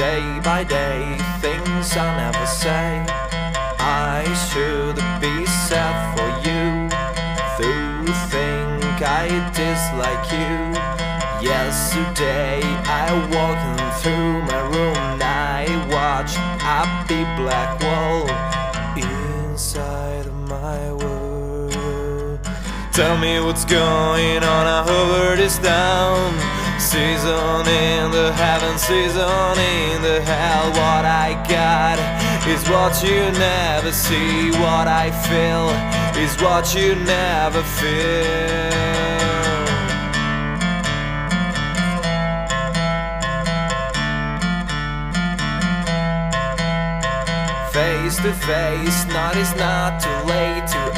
by day, things I never say. I should be sad for you. To think I dislike you. Yesterday I walking through my room, I watch a big black wall inside of my world. Tell me what's going on, I hover this down. Season in the heaven, season in the hell. What I got is what you never see. What I feel is what you never feel. Face to face, not is not too late to